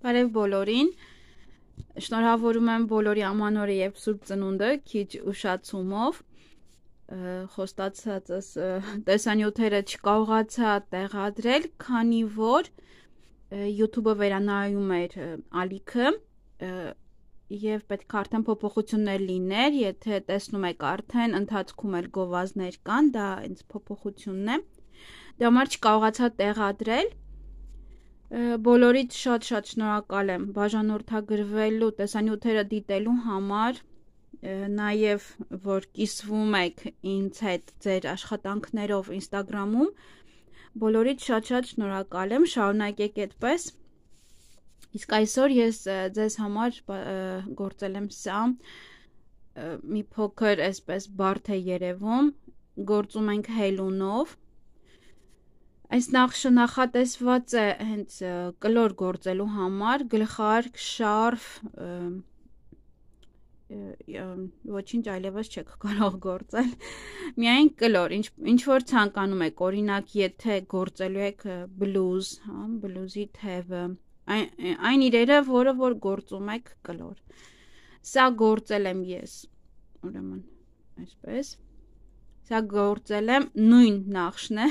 Բարև բոլորին։ Շնորհավորում եմ բոլորի ամանորը եւ Սուրբ Ծնունդը քիչ ուշացումով խոստացածս տեսանյութերը չկարողացա տեղադրել, քանի որ YouTube-ը վերանայում էր ալիքը եւ պետք է արդեն փոփոխություններ լիներ, եթե տեսնում եք արդեն ընթացքում էլ գովազներ կան, դա ինձ փոփոխությունն է։ Դա համար չկարողացա տեղադրել Բոլորիդ շատ-շատ շնորհակալ եմ բաժանորդագրվելու, տեսանյութերը դիտելու համար, նաև որ կիսվում եք ինձ հետ ձեր աշխատանքներով Instagram-ում։ Բոլորիդ շատ-շատ շնորհակալ եմ, շարունակեք այդպես։ Իսկ այսօր ես ձեզ համար գործել եմ սա մի փոքր այսպես բարդ է երևում գործում ենք հելունով Այս նախշը նախատեսված է հենց կլոր գործելու համար, գլխարկ, շարֆ, ոչինչ այլևս չեք կարող գործել։ Միայն կլոր, ինչ ինչ որ ցանկանում եք, օրինակ, եթե գործելու եք բլուզ, հա, բլուզի թևը, այն այն իրերը, որը որ գործում եք կլոր։ Սա գործել եմ ես։ Ուրեմն, այսպես։ Սա գործել եմ նույն նախշն է,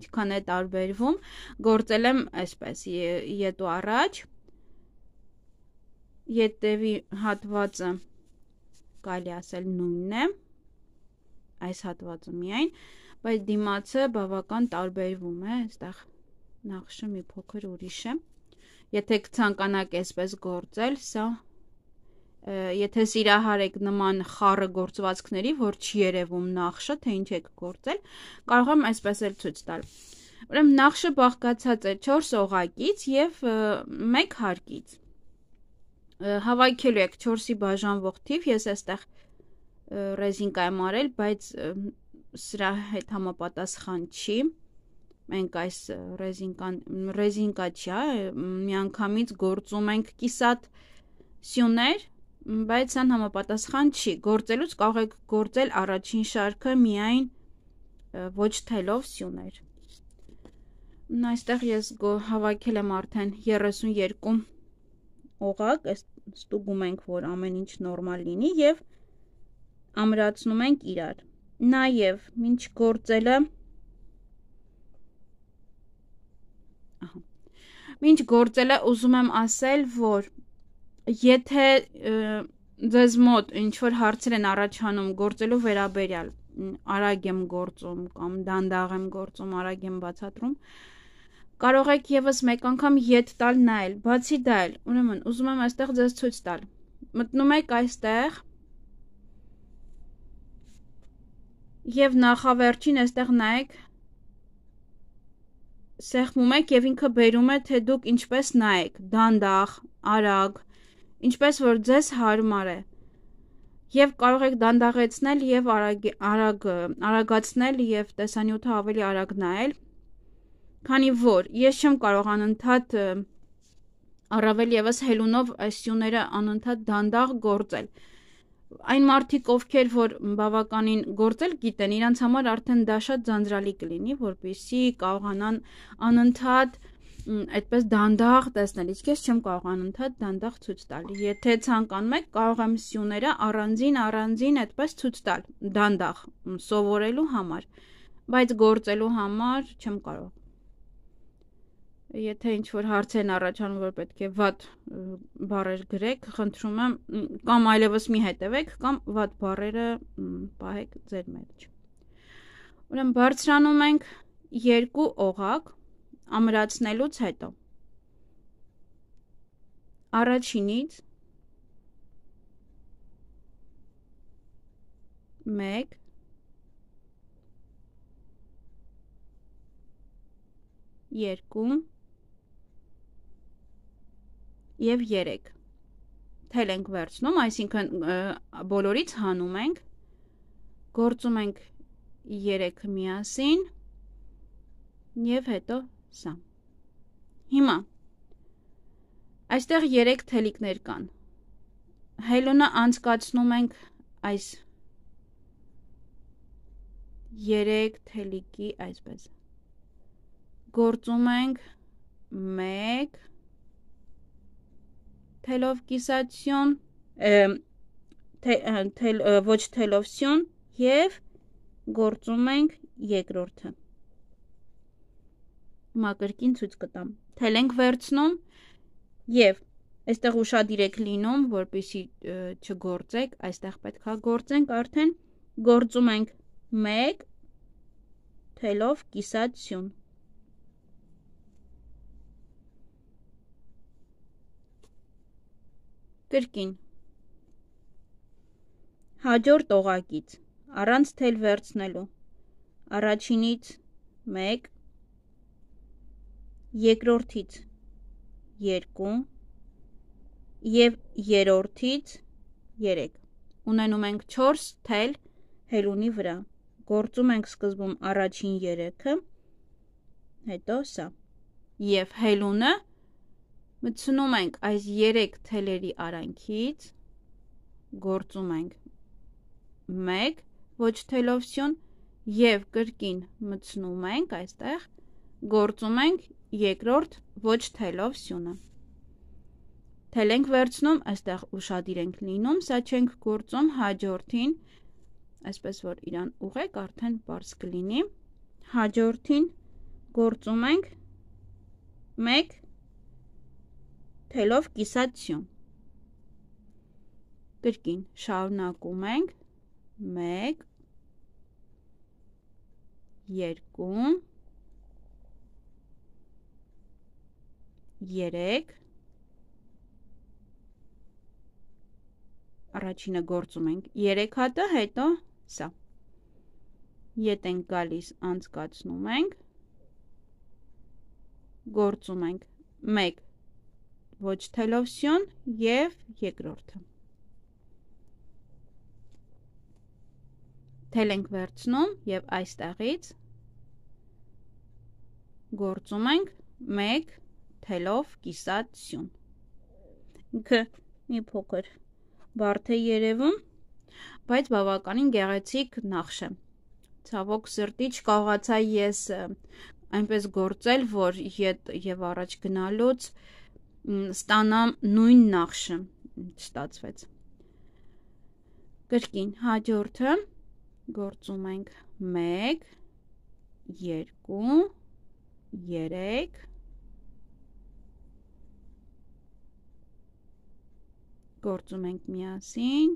ինչքան է տարբերվում, գործել եմ այսպես, ետու առաջ, ետևի հատվածը կարելի ասել նույնն է, այս հատվածը միայն, բայց դիմացը բավական տարբերվում է, այստեղ նախշը մի փոքր ուրիշ է։ Եթե կցանկանաք այսպես գործել, սա եթե սիրահարեք նման խառը գործվածքների, որ չի երևում նախշը, թե ինչ եք գործել, կարող եմ այսպես էլ ցույց տալ։ Ուրեմն նախշը բաղկացած է 4 օղակից եւ 1 հարկից։ Հավաքելու եք 4-ի բաժանվող թիվ, ես այստեղ ռեզինկա եմ արել, բայց սրա հետ համապատասխան չի մենք այս ռեզինկան ռեզինկա չի, միանգամից գործում ենք կիսատ սյուներ բայց սան համապատասխան չի։ Գործելուց կարող եք գործել առաջին շարքը միայն ոչ թելով սյուներ։ Այստեղ ես հավաքել եմ արդեն 32 օղակ, այս ստուգում ենք, որ ամեն ինչ նորմալ լինի եւ ամրացնում ենք իրար։ Նաեւ ինչ գործելը Ահա։ Ինչ գործելը ուզում եմ ասել, որ եթե ձեզ մոտ ինչ որ հարցեր են առաջանում գործելու վերաբերյալ, արագ եմ գործում կամ դանդաղ եմ գործում, արագ եմ բացատրում, կարող եք եւս մեկ անգամ յետ տալ նայել, բացի դա էլ, ուրեմն ուզում եմ այստեղ ձեզ ցույց տալ։ Մտնում եք այստեղ եւ նախավերջին այստեղ նայեք սեղմում եք եւ ինքը բերում է թե դուք ինչպես նայեք, դանդաղ, արագ, ինչպես որ ձեզ հարմար է եւ կարող եք դանդաղեցնել եւ արագ արագ արագացնել եւ տեսանյութը ավելի արագ նայել քանի որ ես չեմ կարող անընդհատ առավել եւս հելունով այս սյուները անընդհատ դանդաղ գործել այն մարդիկ ովքեր որ բավականին գործել գիտեն իրանց համար արդեն դա շատ ձանձրալի կլինի որպեսզի կարողանան անընդհատ այդպես դանդաղ տեսնել, իսկ ես չեմ կարող անընդհատ դանդաղ ցույց տալ։ Եթե ցանկանում եք, կարող եմ սյուները առանձին առանձին այդպես ցույց տալ, դանդաղ, սովորելու համար, բայց գործելու համար չեմ կարող։ Եթե ինչ որ հարց են առաջանում, որ պետք է վատ բառեր գրեք, խնդրում եմ կամ այլևս մի հետևեք, կամ վատ բառերը պահեք ձեր մեջ։ Ուրեմն բարձրանում ենք երկու օղակ ամրացնելուց հետո առաջինից 1 2 եւ 3 թել ենք վերցնում, այսինքն բոլորից հանում ենք, գործում ենք 3 միասին եւ հետո սա։ Հիմա այստեղ 3 թելիկներ կան։ Հելոնը անցկացնում ենք այս 3 թելիկի այսպես։ Գործում ենք 1 թելով կիսացիոն թել ոչ թելով սյուն եւ գործում ենք երկրորդը մակրկին ցույց կտամ թել ենք վերցնում եւ այստեղ ուշադիր եք լինում որպեսի չգործեք այստեղ պետքա գործենք արդեն գործում ենք 1 թելով կիսած սյուն կրկին հաջորդ օղակից առանց թել վերցնելու առաջինից 1 երկրորդից 2 եւ երրորդից 3 ունենում ենք 4 թել հելունի վրա գործում ենք սկզբում առաջին 3-ը հետո սա եւ հելունը մտցնում ենք այս 3 թելերի արանքից, գործում ենք 1 ոչ թելով սյուն եւ կրկին մտցնում ենք այստեղ, գործում ենք երկրորդ ոչ թելով սյունը։ Թել ենք վերցնում, այստեղ ուշադիր ենք լինում, սա չենք գործում հաջորդին, այսպես որ իրան ուղեք, արդեն բարձ կլինի։ Հաջորդին գործում ենք 1 թելով կիսացիոն։ Կրկին շարունակում ենք 1 2 3 առաջինը գործում ենք. 3 հատը, հետո սա։ Ետ ենք գալիս, անցկացնում ենք, գործում ենք. 1 ոչ թելովսյուն եւ երկրորդը։ Թել ենք վերցնում եւ այստեղից գործում ենք. 1 թելով կիսած սյուն։ Ինքը մի փոքր բարդ է երևում, բայց բավականին գեղեցիկ նախշ է։ Ցավոք սրտի չկարողացա ես այնպես գործել, որ ետ եւ առաջ գնալուց ստանամ նույն նախշը չստացվեց կրկին հաջորդը գործում ենք 1 2 3 գործում ենք միասին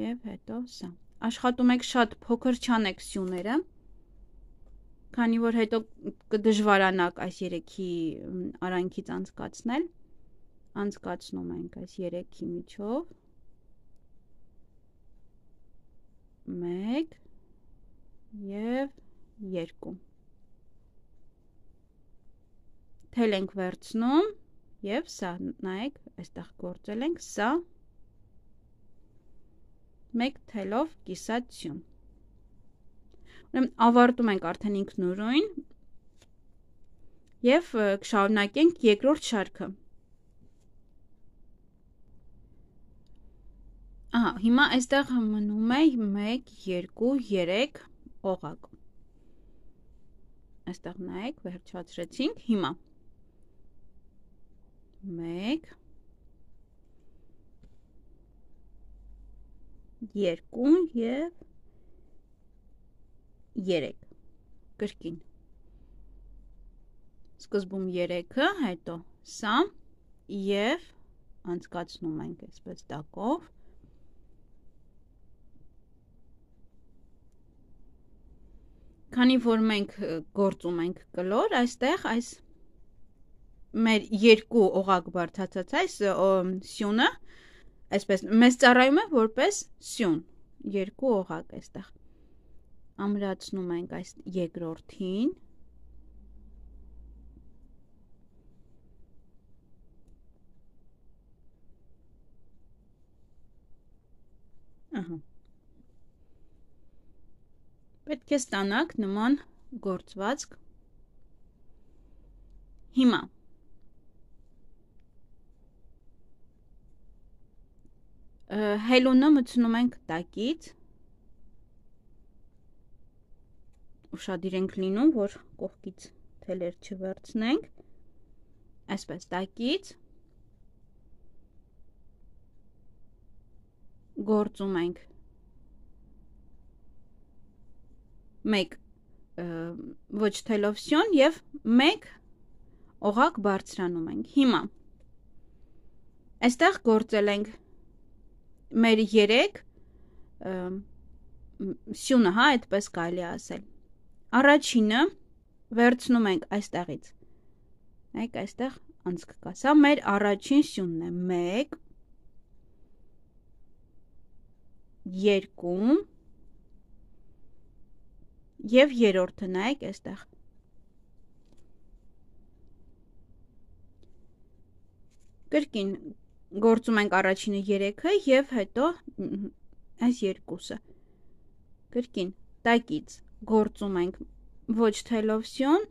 եւ հետո սա աշխատում եք շատ փոքր չանեք սյուները քանի որ հետո կդժվարանաք այս երեքի արանքից անցկացնել անցկացնում ենք այս 3-ի միջով 1 եւ 2 թել ենք վերցնում եւ սա նայեք այստեղ գործել ենք սա մեկ թելով կիսացիոն ուրեմն ավարտում ենք արդեն ինքնուրույն եւ կշարունակենք երկրորդ շարքը Ահա, հիմա այստեղ մնում է 1 2 3 օղակ։ Այստեղ նայեք, վերջացրեցինք, հիմա 1 2 եւ 3 կրկին սկզբում 3-ը, հետո սա եւ անցկացնում ենք այսպես տակով Քանի որ մենք գործում ենք կլոր, այստեղ այս մեր երկու օղակ բարթացած այս սյունը այսպես մեզ ծառայում է որպես սյուն երկու օղակ այստեղ ամրացնում ենք այս երկրորդին ահա պետք է ստանաք նման գործվածք։ Հիմա հելունը մտցնում ենք տակից ուշադիր ենք լինում, որ կողքից թելեր չվերցնենք այսպես տակից գործում ենք 1 ոչ թելովսյոն եւ 1 օղակ բարձրանում ենք։ Հիմա այստեղ գործել ենք մեր 3 սյունը, հա, այդպես կարելի ասել։ Առաջինը վերցնում ենք այստեղից։ Նայեք, այստեղ անցք կա։ Սա մեր առաջին սյունն է։ 1 2 եւ երրորդը նայեք այստեղ կրկին գործում ենք առաջինը 3-ը եւ հետո այս երկուսը կրկին տակից գործում ենք ոչ թելով սյուն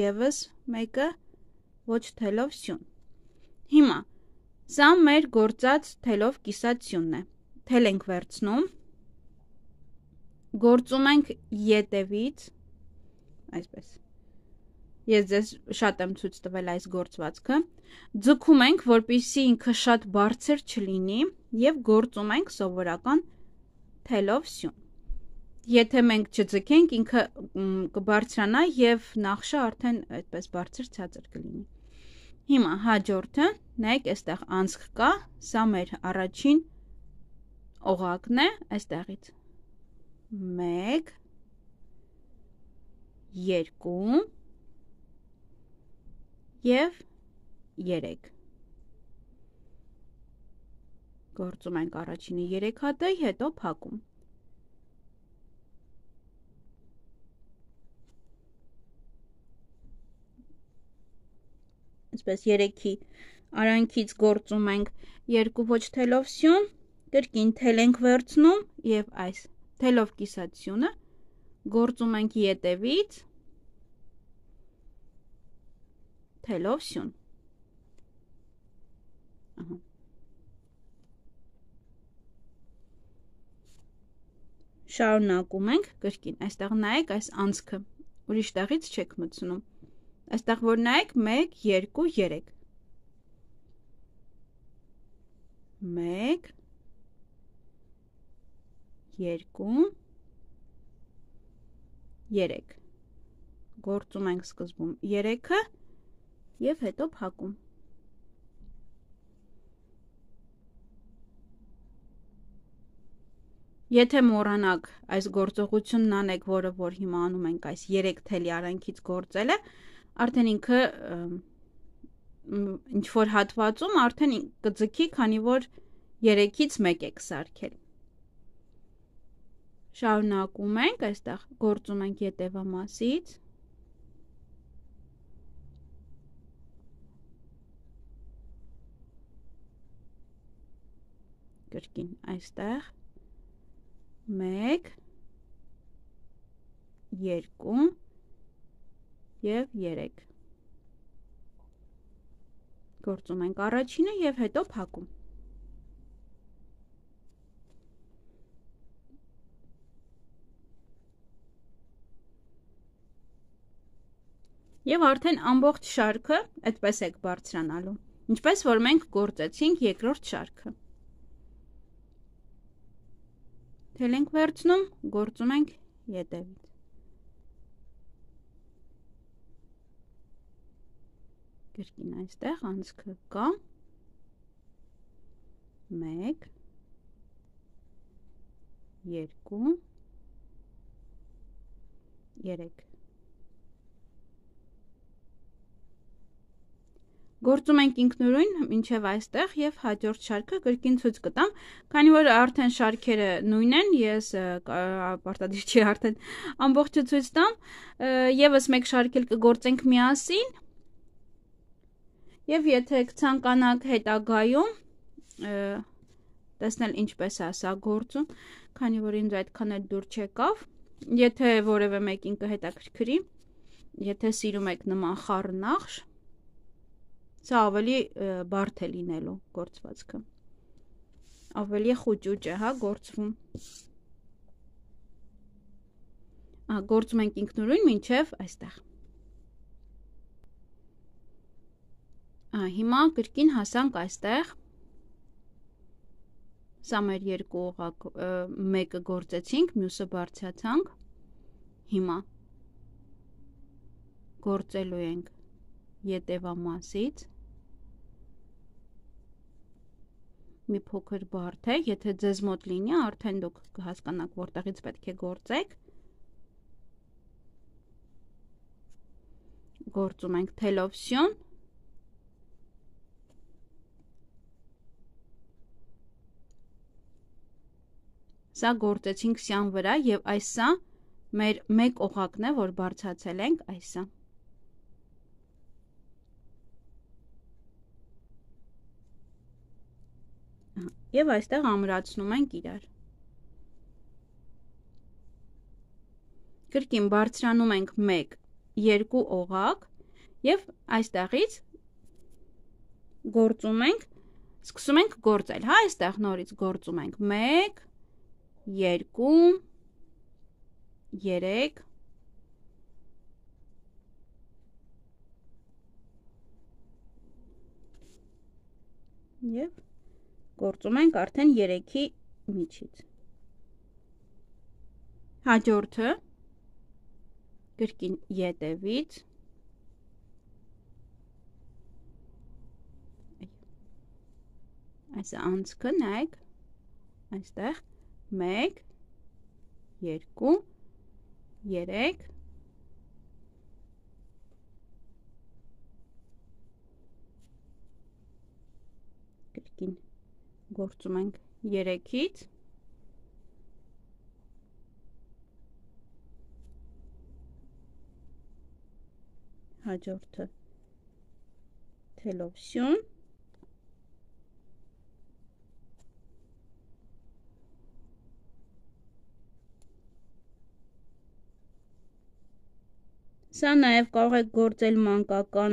եւս մեկը ոչ թելով սյուն հիմա սա մեր գործած թելով կիսած սյունն է թել ենք վերցնում գործում ենք ետևից այսպես ես ձեզ շատ եմ ցույց տվել այս գործվածքը ձգում ենք որպիսի ինքը շատ բարձր չլինի եւ գործում ենք սովորական թելով սյուն եթե մենք չձգենք ինքը կբարձրանա եւ նախշը արդեն այդպես բարձր ցածր կլինի հիմա հաջորդը նայեք այստեղ անցք կա սա մեր առաջին օղակն է այստեղից 1 2 եւ 3 գործում ենք առաջինը 3 հատը, հետո փակում։ Այսպես 3-ի արանքից գործում ենք երկու ոչ թելով սյուն, կրկին թել ենք վերցնում եւ այս թելով կիսացյունը գործում ենք ետևից թելով սյուն ահա շարունակում ենք կրկին այստեղ նայեք այս անցքը ուրիշ տեղից չեք մտցնում այստեղ որ նայեք 1 2 3 1 2 3 գործում ենք սկզբում 3-ը եւ հետո փակում Եթե մոռանաք այս գործողությունն անեք, որը որ հիմա անում ենք այս 3 թելի արանքից գործելը, արդեն ինքը ինչ որ հատվածում արդեն կձգի, քանի որ 3-ից 1 եք սարքել շարունակում ենք, այստեղ գործում ենք ետևամասից, կրկին այստեղ 1 2 եւ 3 գործում ենք առաջինը եւ հետո փակում Եվ արդեն ամբողջ շարքը այդպես եք բարձրանալու։ Ինչպես որ մենք գործեցինք երկրորդ շարքը։ Թել ենք վերցնում, գործում ենք ետևից։ Կրկին այստեղ անցքը կա։ 1 2 3 Գործում ենք ինքնուրույն մինչև այստեղ եւ հաջորդ շարքը կրկին ցույց կտամ, քանի որ արդեն շարքերը նույնն են, ես պարտադիր չի արդեն ամբողջը ցույց տամ, եւս մեկ շարք էլ կգործենք միասին։ Եվ եթե ցանկանաք հետագայում տեսնել ինչպես է սա գործում, քանի որ ինձ այդքան էլ դուր չեկավ, եթե որևէ մեկին կհետաքրքրի, եթե սիրում եք նման խառնախշ, Սա ավելի բարդ է լինելու գործվածքը։ Ավելի խուճուճ է, հա, գործվում։ Ահա գործում ենք ինքնուրույն մինչև այստեղ։ Ահա հիմա կրկին հասանք այստեղ։ Սա մեր երկու օղակ մեկը գործեցինք, մյուսը բարձրացանք։ Հիմա գործելու ենք ետևամասից մի փոքր բարդ է, եթե ձեզ մոտ լինի, արդեն դուք կհասկանաք որտեղից պետք է գործեք։ Գործում ենք թելովսյուն Սա գործեցինք սյան վրա եւ այսա մեր մեկ օղակն է, որ բարձացել ենք այսա։ Եվ այստեղ ամրացնում ենք իրար։ Կրկին բարձրանում ենք 1, 2 օղակ եւ այստեղից գործում ենք, սկսում ենք գործել, հա, այստեղ նորից գործում ենք. 1 երկու, երեք, և գործում ենք արդեն երեքի միջից։ Հաջորդը. Գրկին ետևից այս անցքը նայեք այստեղ 1 2 3 կրկին գործում ենք 3-ից հաջորդը. Թելովսյուն Սա նաև կարող եք գործել մանկական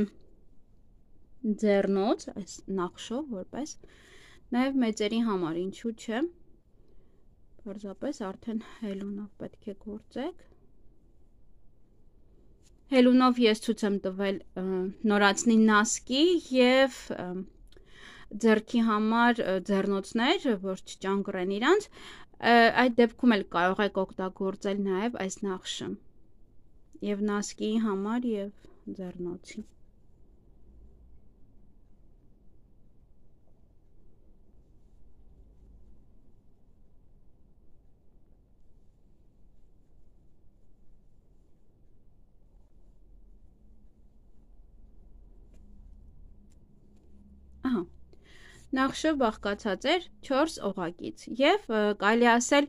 ձեռնոց, այս նախշով որպես, նաև մեծերի համար, ինչու չէ, պարզապես արդեն հելունով պետք է գործեք։ Հելունով ես ցույց եմ տվել նորացնի նասկի եւ ձերքի համար ձեռնոցներ, որ չճանկրեն իրանց, այդ դեպքում էլ կարող եք օգտագործել նաև այս նախշը եւ նասկի համար եւ ձեռնոցի Ահա Նախշը բաղկացած էր 4 օղակից եւ կարելի ասել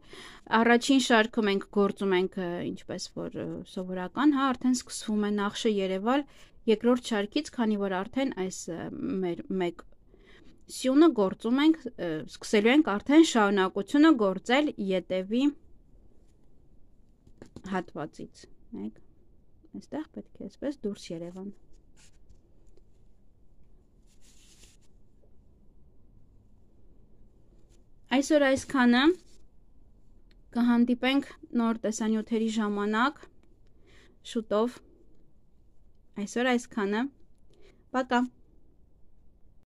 առաջին շարքում ենք գործում ենք ինչպես որ սովորական, հա, արդեն սկսվում է նախշը Երևալ երկրորդ շարքից, քանի որ արդեն այս մեր մեկ սյունը գործում ենք, սկսելու ենք արդեն շարունակությունը գործել յետևի հատվածից։ Նայեք, այստեղ պետք է այսպես դուրս Երևան։ Այսօր այսքանը կհանդիպենք նոր տեսանյութերի ժամանակ շուտով այսօր այսքանը Пока